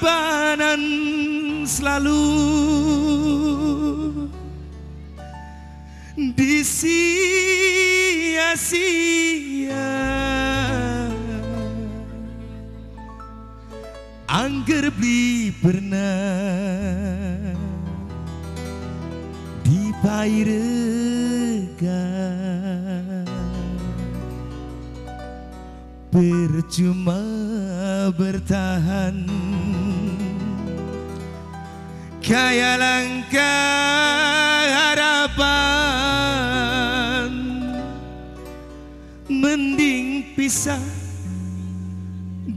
pengorbanan selalu. Disia-sia. Angger beli pernah dipairega Percuma bertahan. Kayak langkah harapan. Mending pisah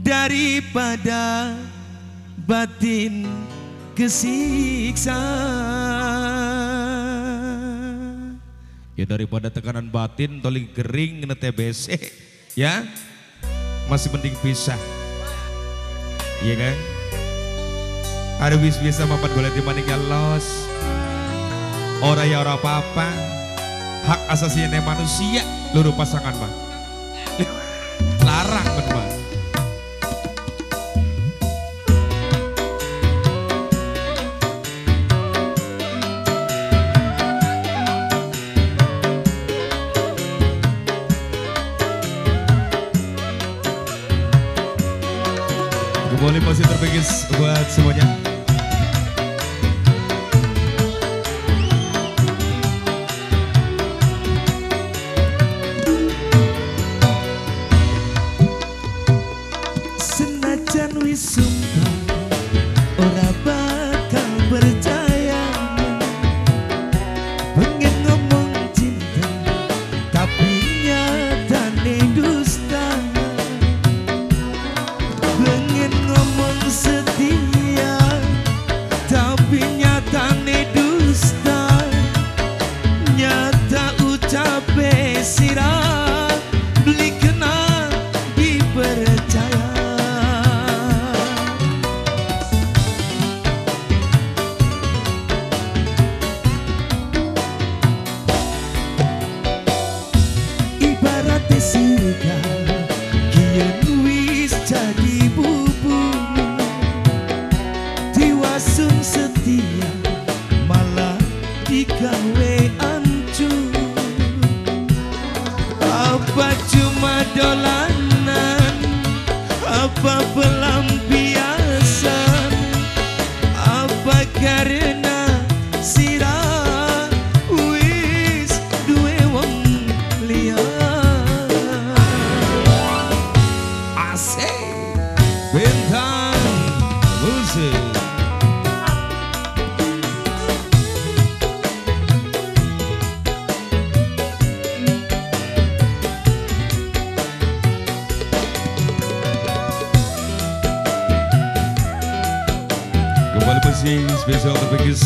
Daripada batin kesiksa. Ya daripada tekanan batin toling kering kena TBC ya masih mending pisah. Iya kan? Ada bis biasa mapan boleh dimandingkan los. Orang ya orang apa-apa. Hak asasinya manusia luru pasangan mah. Buat semuanya. Senajan wis surga Kian Kembali masih spesial terbaik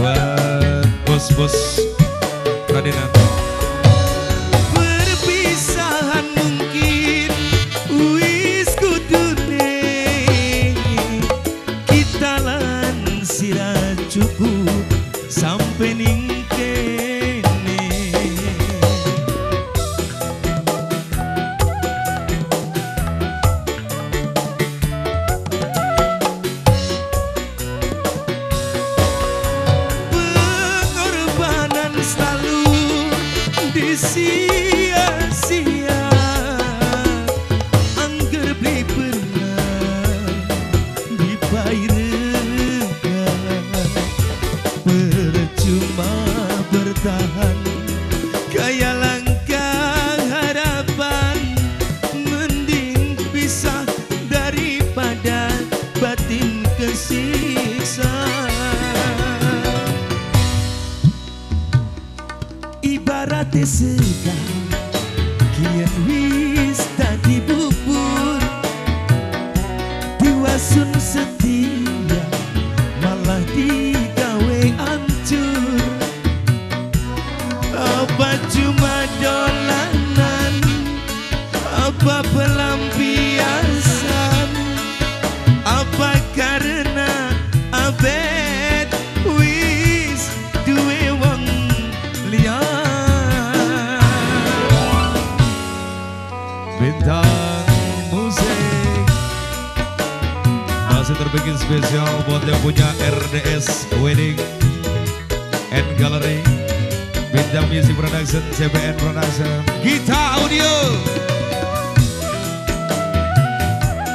buat bos-bos Radenan. Perpisahan Kayak langkah harapan Mending pisah daripada batin kesiksa Ibarat sega Kian wis Masih terbikin spesial buat yang punya RDS Wedding and Gallery. Bintang Music Production, CBN Production. Gita Audio!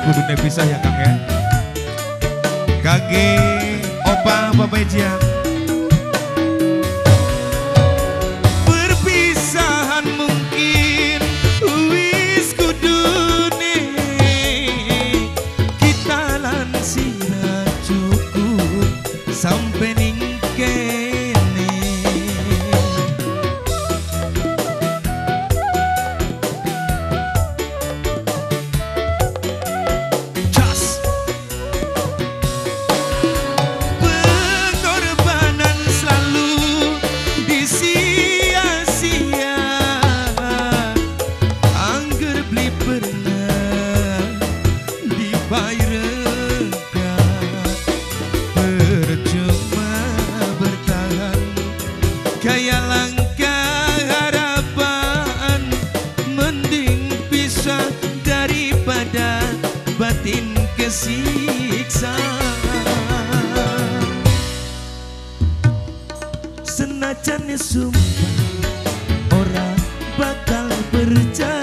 Kudu pisah ya Kang ya. Kage Opa Bapak Ejian Kaya langkah harapan Mending pisah daripada batin kesiksa. Senajan ya sumpah orang bakal berjalan